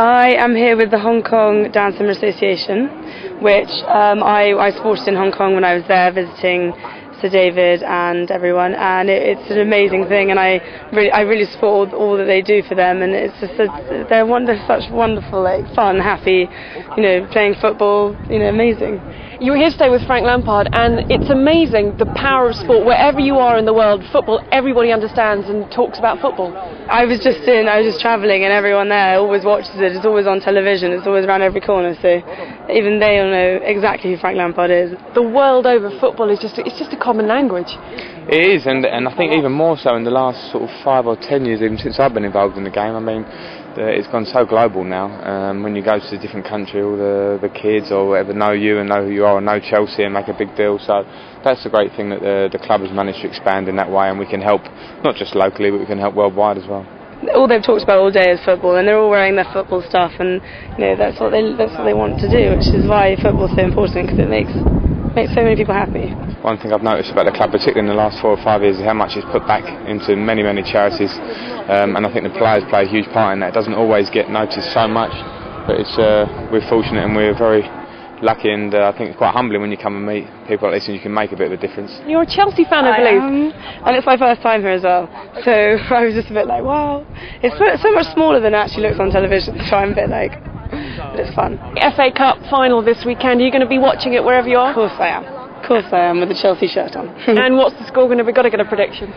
I am here with the Hong Kong Down Syndrome Association, which um, I, I supported in Hong Kong when I was there visiting Sir David and everyone, and it, it's an amazing thing, and I really, I really support all, all that they do for them, and it's just a, they're one, they're such wonderful, like fun, happy, you know, playing football, you know, amazing. You were here today with Frank Lampard, and it's amazing the power of sport. Wherever you are in the world, football, everybody understands and talks about football. I was just in, I was just travelling, and everyone there always watches it. It's always on television. It's always around every corner. So even they all know exactly who Frank Lampard is. The world over, football is just it's just a common language. It is, and and I think even more so in the last sort of five or ten years, even since I've been involved in the game. I mean, the, it's gone so global now. Um, when you go to a different country, all the the kids or whatever know you and know who you are and know Chelsea and make a big deal. So that's the great thing that the the club has managed to expand in that way, and we can help not just locally, but we can help worldwide as well all they've talked about all day is football, and they're all wearing their football stuff, and you know that's what they that's what they want to do, which is why football's so important because it makes makes so many people happy. One thing I've noticed about the club, particularly in the last four or five years, is how much it's put back into many many charities, um, and I think the players play a huge part in that. It doesn't always get noticed so much, but it's uh, we're fortunate and we're very lucky and uh, I think it's quite humbling when you come and meet people like this and you can make a bit of a difference. You're a Chelsea fan, I, I believe. Am, and it's my first time here as well. So I was just a bit like, wow. It's so, so much smaller than it actually looks on television, so I'm a bit like, but it's fun. FA Cup final this weekend. Are you going to be watching it wherever you are? Of course I am. Of course I am, with the Chelsea shirt on. and what's the score going to be? Got to get a prediction.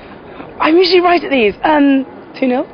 I'm usually right at these. Um, 2 0.